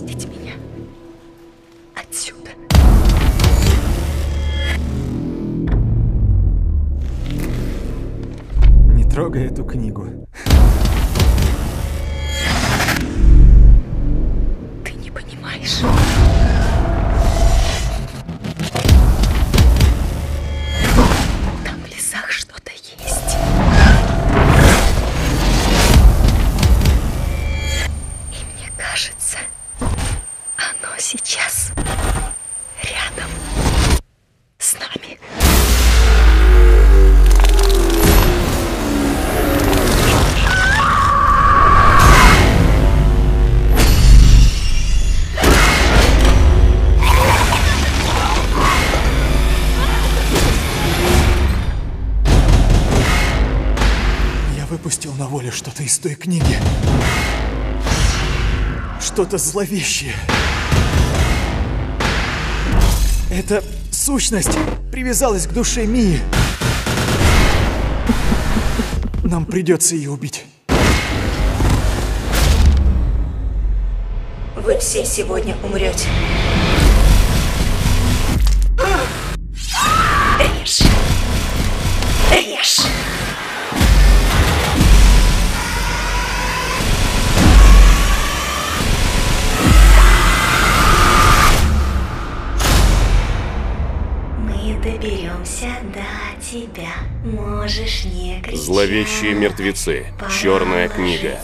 Выпустить меня отсюда. Не трогай эту книгу. Сейчас рядом с нами. Я выпустил на волю что-то из той книги. Что-то зловещее. Эта сущность привязалась к душе Мии. Нам придется ее убить. Вы все сегодня умрете. Доберемся до тебя. Можешь не кричать. Зловещие мертвецы. Черная книга.